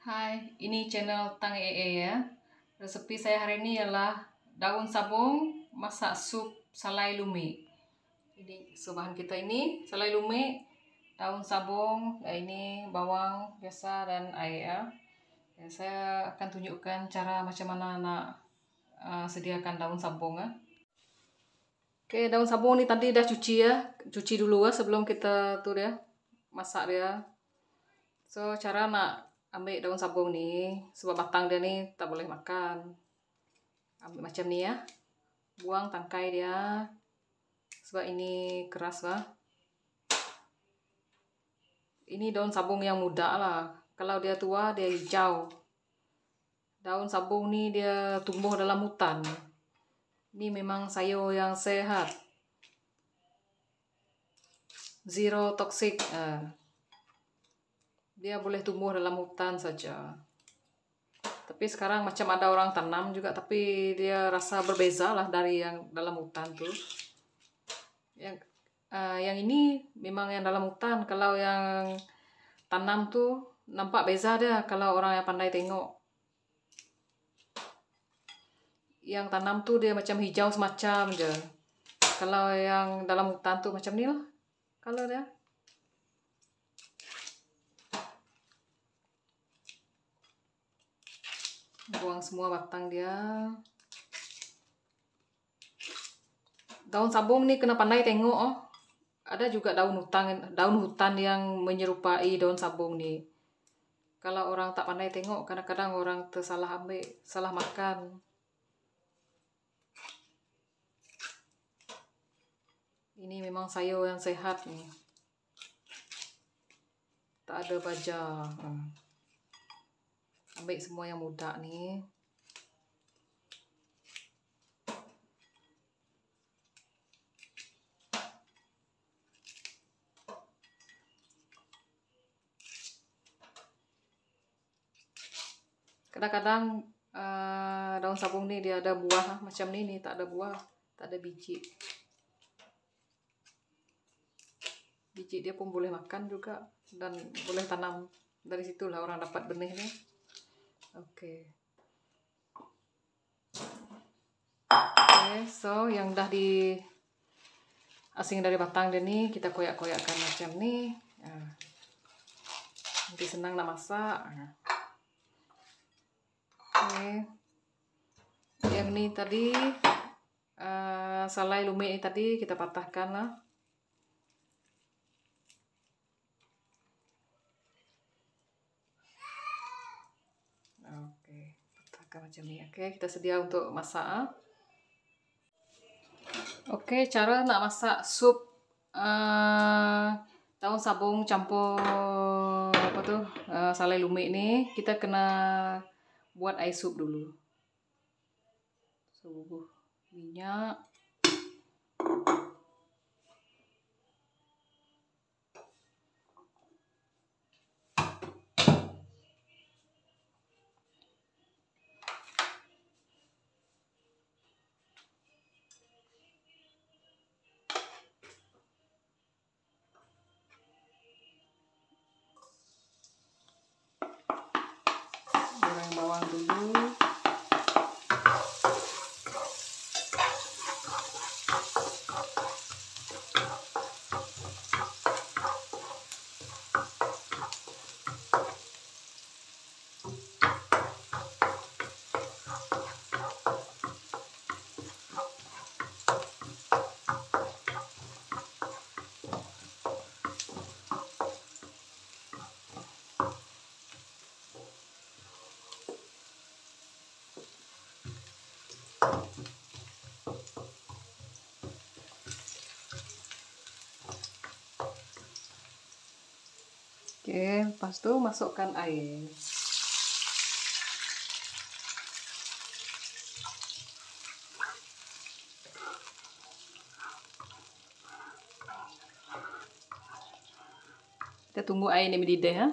Hai, ini channel Tang Ee ya. Resepi saya hari ini ialah daun sabung masak sup salai lumi. Ini so kita ini salai lumi, daun sabung, ini bawang biasa dan air ya. ya saya akan tunjukkan cara macam mana nak uh, sediakan daun sabung ya. Oke, daun sabung ini tadi dah cuci ya. Cuci dulu ya sebelum kita tuh ya masak dia. So cara nak ambil daun sabung ni sebab batang dia ni tak boleh makan. Ambil macam ni ya. Buang tangkai dia. Sebab ini keras lah. Ini daun sabung yang muda lah. Kalau dia tua dia hijau. Daun sabung ni dia tumbuh dalam hutan. Ini memang sayur yang sehat. Zero toxic. Uh dia boleh tumbuh dalam hutan saja. Tapi sekarang macam ada orang tanam juga, tapi dia rasa berbeza lah dari yang dalam hutan tu. Yang uh, yang ini memang yang dalam hutan. Kalau yang tanam tu nampak beza dia kalau orang yang pandai tengok. Yang tanam tu dia macam hijau semacam je. Kalau yang dalam hutan tu macam ni lah. Kalau dia. Buang semua batang dia. Daun sabung ni kena pandai tengok oh. Ada juga daun hutan daun hutan yang menyerupai daun sabung ni. Kalau orang tak pandai tengok kadang-kadang orang tersalah ambil salah makan. Ini memang sayur yang sehat ni. Tak ada baja. Hmm ambil semua yang muda ni. Kadang-kadang uh, daun sabung ni dia ada buah macam ni ni tak ada buah tak ada biji. Biji dia pun boleh makan juga dan boleh tanam. Dari situlah orang dapat benih ni Oke. Oke, so yang dah di asing dari batang dia nih kita koyak-koyakkan macam nih. Ya. Nanti senang nak masak. Oke. Yang ini tadi uh, salai lumi ini tadi kita patahkan lah. Ni. Oke, kita sedia untuk masak. Ah. Oke, cara nak masak sup uh, daun sabung campur apa tuh uh, salai lumik ni, kita kena buat air sup dulu. Subuh minyak. bawang dulu. Oke, lepas itu masukkan air. Kita tunggu air ini mendidih ya.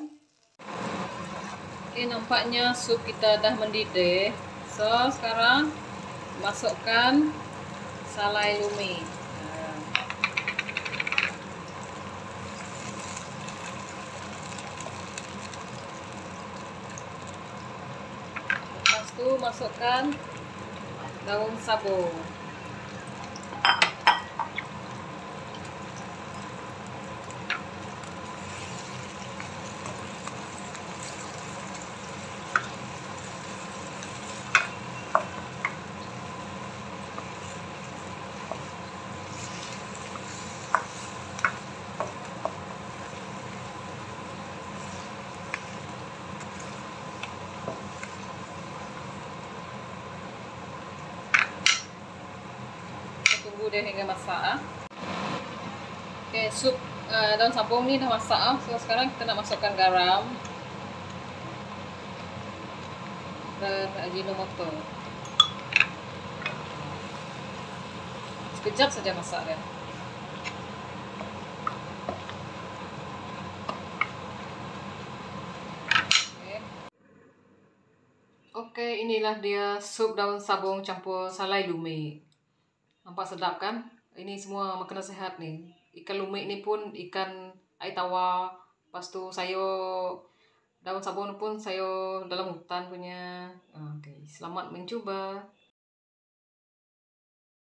Oke, nampaknya sup kita dah mendidih. So, sekarang masukkan salai lumi lepas tu masukkan daun sabu. Dia hingga masak ah. Okey, sup uh, daun sabung ni dah masak ah. So sekarang kita nak masukkan garam dan ajinomoto. Sekejap saja masak dia. Okey, inilah dia sup daun sabung campur salai lumik. Nampak sedap kan? Ini semua makanan sehat ni. Ikan lumik ni pun ikan air tawar. Lepas tu sayur daun sabun pun sayur dalam hutan punya. Ah, okay. Selamat mencuba.